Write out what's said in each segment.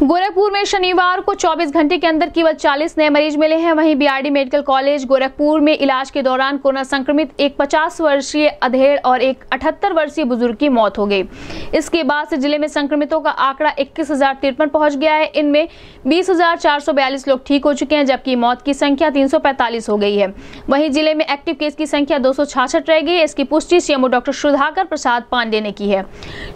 गोरखपुर में शनिवार को 24 घंटे के अंदर केवल 40 नए मरीज़ मिले हैं। वहीं बीआरडी मेडिकल कॉलेज गोरखपुर में इलाज के दौरान कोरोना संक्रमित एक 50 वर्षीय अधेड़ और एक 78 वर्षीय बुज़ुर्ग की मौत हो गई। इसके बाद से ज़िले में संक्रमितों का आंकड़ा इक्कीस पहुँच गया है। इनमें बीस लोग ठीक हो चुके हैं, जबकि मौत की संख्या तीन सौ पैंतालीस हो गई है। वही ज़िले में एक्टिव केस की संख्या दो रह गई है। इसकी पुष्टि सीएमओ डॉक्टर सुधाकर प्रसाद पांडे ने की है।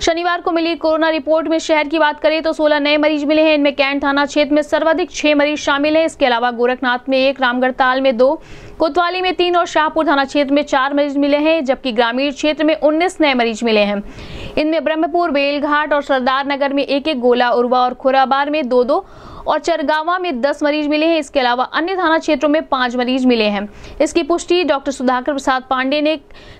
शनिवार को मिली कोरोना रिपोर्ट में शहर की बात करें तो सोलह नए मरीज़ मिले हैं। इनमें कैंट थाना क्षेत्र में सर्वाधिक छह मरीज़ शामिल हैं। इसके अलावा गोरखनाथ में एक, रामगढ़ ताल में दो, कोतवाली में तीन और शाहपुर थाना क्षेत्र में चार मरीज़ मिले हैं, जबकि ग्रामीण क्षेत्र में उन्नीस नए मरीज़ मिले हैं। इनमें ब्रह्मपुर, बेलघाट और सरदार नगर में एक एक गोला उर्वा और खुराबार में दो दो और चरगावा में 10 मरीज़ मिले हैं। इसके अलावा अन्य थाना क्षेत्रों में पाँच मरीज़ मिले हैं। इसकी पुष्टि डॉक्टर सुधाकर प्रसाद पांडे ने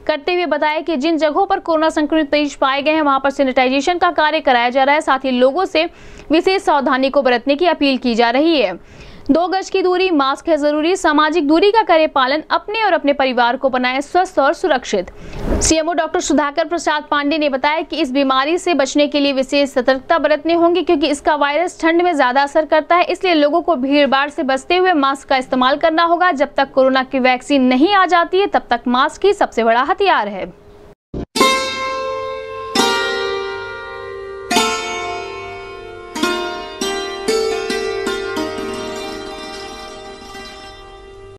करते हुए बताया कि जिन जगहों पर कोरोना संक्रमित मरीज़ पाए गए हैं, वहाँ पर सैनिटाइजेशन का कार्य कराया जा रहा है। साथ ही लोगों से विशेष सावधानी को बरतने की अपील की जा रही है। दो गज की दूरी, मास्क है ज़रूरी। सामाजिक दूरी का करे पालन अपने और अपने परिवार को बनाए स्वस्थ और सुरक्षित। सीएमओ डॉक्टर सुधाकर प्रसाद पांडे ने बताया कि इस बीमारी से बचने के लिए विशेष सतर्कता बरतने होंगी क्योंकि इसका वायरस ठंड में ज़्यादा असर करता है, इसलिए लोगों को भीड़ भाड़ से बचते हुए मास्क का इस्तेमाल करना होगा। जब तक कोरोना की वैक्सीन नहीं आ जाती है, तब तक मास्क ही सबसे बड़ा हथियार है।